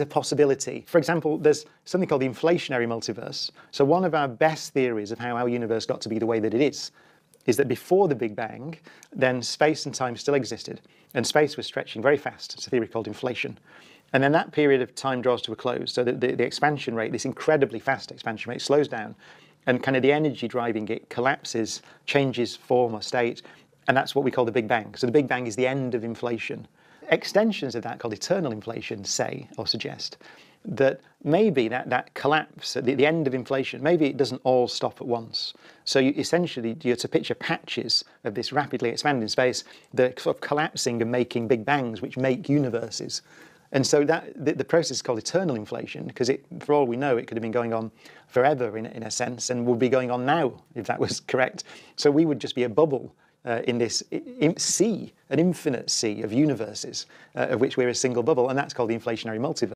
a possibility. For example, there's something called the inflationary multiverse. So one of our best theories of how our universe got to be the way that it is is that before the Big Bang, then space and time still existed, and space was stretching very fast. It's a theory called inflation. And then that period of time draws to a close. So the, the, the expansion rate, this incredibly fast expansion rate, slows down, and kind of the energy driving it collapses, changes form or state, and that's what we call the Big Bang. So the Big Bang is the end of inflation. Extensions of that called eternal inflation say or suggest that maybe that, that collapse at the, the, end of inflation, maybe it doesn't all stop at once. So you, essentially, you're to picture patches of this rapidly expanding space that are sort of collapsing and making big bangs, which make universes. And so that the, the process is called eternal inflation because it, for all we know, it could have been going on forever in, in a sense and would be going on now if that was correct. So we would just be a bubble uh, in this sea, an infinite sea of universes, uh, of which we're a single bubble, and that's called the inflationary multiverse.